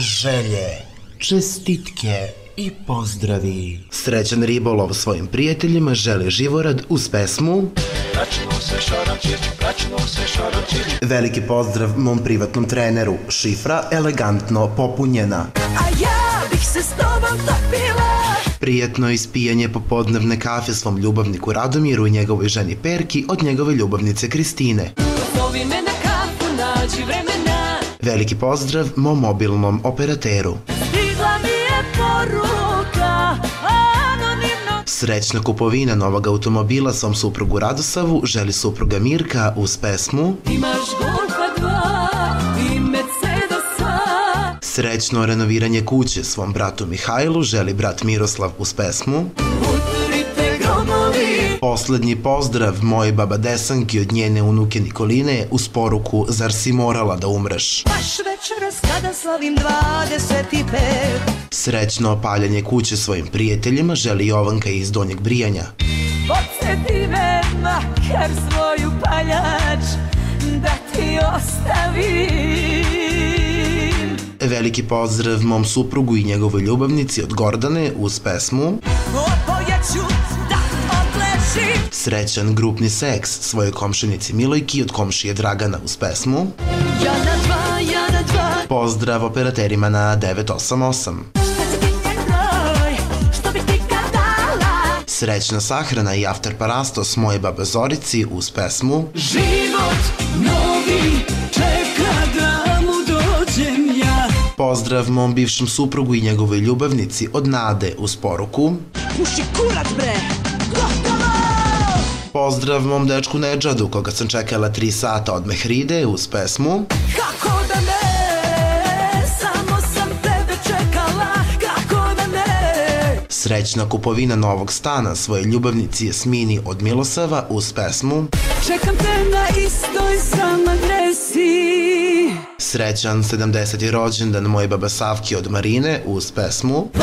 želje, čestitke i pozdravi. Srećan ribolov svojim prijateljima želi Živorad uz pesmu Praćimo se praćimo se šaračić Veliki pozdrav mom privatnom treneru, šifra elegantno popunjena. A ja bih se s tobom topila Prijetno ispijanje popodnevne kafe svom ljubavniku Radomiru i njegovoj ženi Perki od njegove ljubavnice Kristine. Zovi me na kafu, nađi vremena Veliki pozdrav mom mobilnom operateru. Stigla mi je poruka Anonimno Srećna kupovina novog automobila svom suprugu Radosavu želi supruga Mirka uz pesmu Imaš golfa dva I Mercedesa Srećno renoviranje kuće svom bratu Mihajlu želi brat Miroslav uz pesmu gromovi Poslednji pozdrav moje baba Desanki od njene unuke Nikoline uz poruku Zar si morala da umreš? Baš večeras kada slavim 25 Srećno opaljanje kuće svojim prijateljima želi Jovanka iz Donjeg Brijanja. Podsjeti me makar svoju paljač Da ti ostavim Veliki pozdrav mom suprugu i njegovoj ljubavnici od Gordane uz pesmu Oboje ću da odležim Srećan grupni seks svojoj komšinici Milojki od komšije Dragana uz pesmu Ja na dva, ja na dva. Pozdrav operaterima na 988 Šta će ti taj broj, što bih ti ga dala? Srećna sahrana i after parastos moje babe Zorici uz pesmu Život novi čeka da mu dođem ja. Pozdrav mom bivšem suprugu i njegovoj ljubavnici od Nade uz poruku Puši kurac bre, gotovo Pozdrav mom dečku Nedžadu koga sam čekala 3 sata od Mehride uz pesmu Kako da ne, samo sam tebe čekala Kako da ne, Srećna kupovina novog stana svoje ljubavnici Jasmini od Milosava uz pesmu čekam te na istoj sam adresi Srećan 70. rođendan moje baba Savki od Marine uz pesmu 20.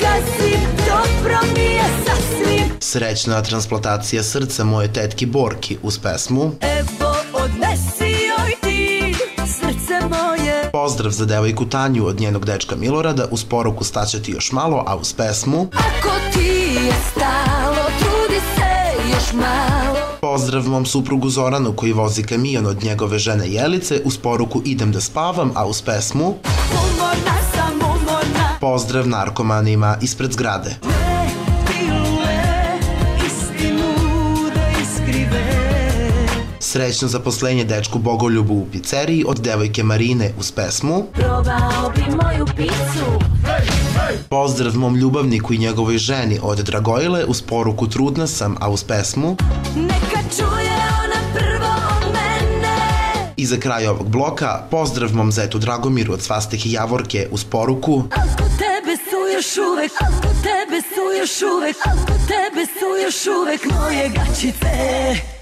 gazim, dobro mi je sasvim Srećna transplantacija srca moje tetki Borki uz pesmu. Evo odnesi joj ti srce moje. Pozdrav za devojku Tanju od njenog dečka Milorada uz poruku staće ti još malo, a uz pesmu. Ako ti je stalo, trudi se još malo. Pozdrav mom suprugu Zoranu koji vozi kamion od njegove žene Jelice uz poruku idem da spavam, a uz pesmu. Umorna sam, umorna. Pozdrav narkomanima ispred zgrade. Srećno zaposlenje dečku Bogoljubu u pizzeriji od devojke Marine uz pesmu. Probao bi moju picu Pozdrav mom ljubavniku i njegovoj ženi od Dragojle uz poruku Trudna sam, a uz pesmu. Neka čuje ona prvo od mene. I za kraj ovog bloka, pozdrav mom zetu Dragomiru od Svastih i Javorke uz poruku. Al kod tebe su još uvek Al kod tebe su još uvek Al kod tebe su još uvek moje gačice